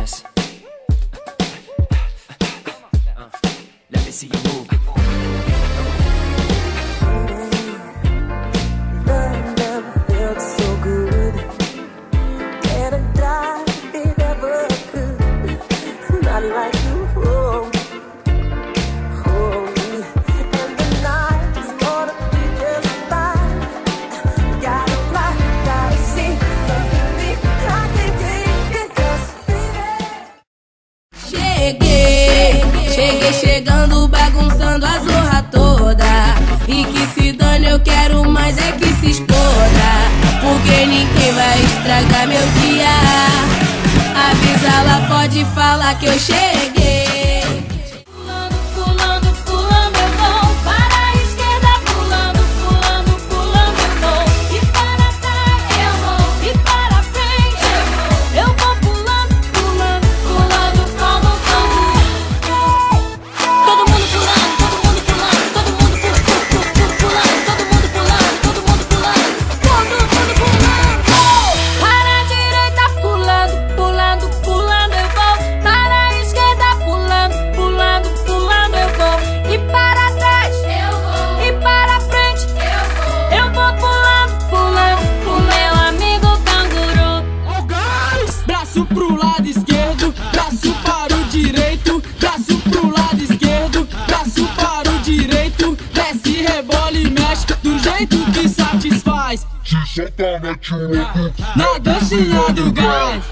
dance. Let me see you move. Cheguei, chegando, bagunçando a zorra toda. E que se dane, eu quero mais é que se exploda. Porque ninguém vai estragar meu dia. Avisa, ela pode falar que eu cheguei. Na dancinha do gás.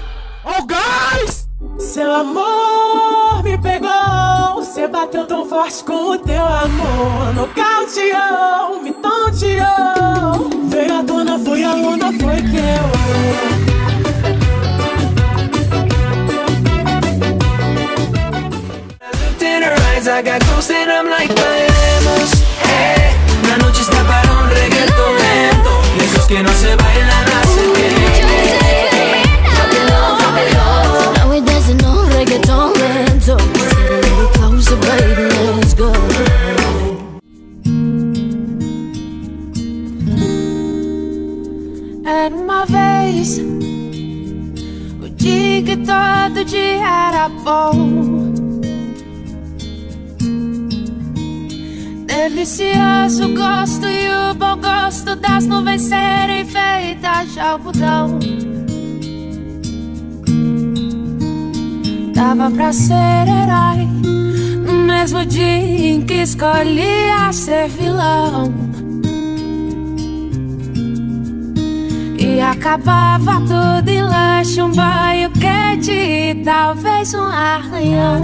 Ó gás! Seu amor me pegou, você bateu tão forte com o teu amor. Nocauteou, me tonteou. Veio a dona, foi a luna, foi que eu. I got ghosts and I'm like, bailemos. Hey, la noche está para un reggaeton lento. Esos que no se bailan hacen Now we dancing on reggaeton lento. Get a little closer, baby, let's go. Era uma vez o dia que todo dia era bom. Delicioso gosto e o bom gosto das nuvens serem feitas de algodão. Dava pra ser herói no mesmo dia em que escolhia ser vilão. E acabava tudo em lanche, um banho quente e talvez um arranhão